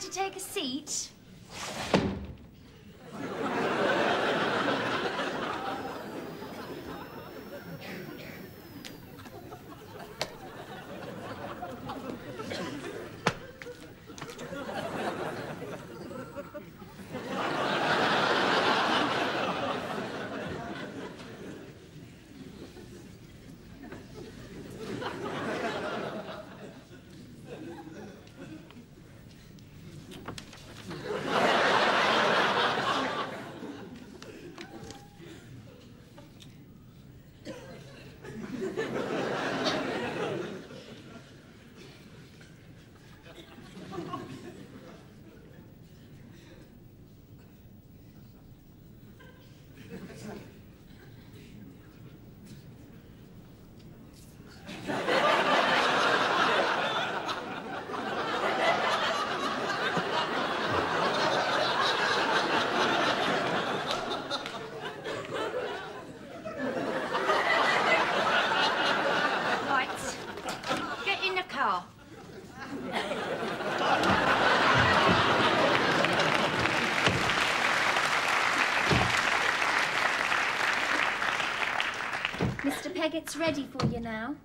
to take a seat? Peggott's ready for you now.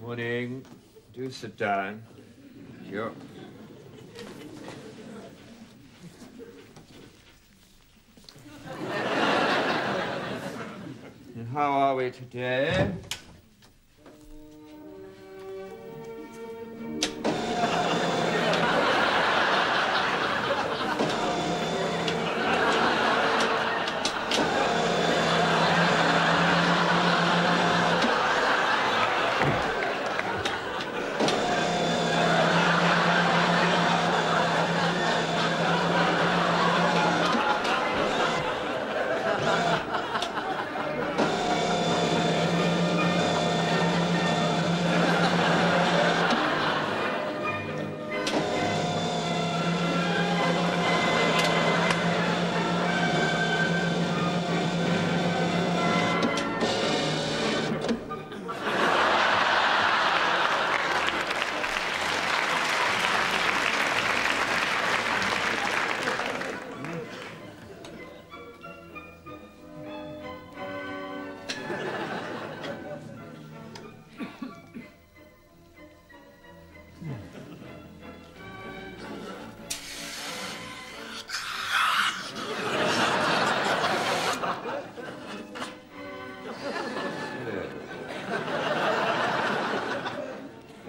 Morning. Do sit down. And how are we today?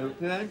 Okay.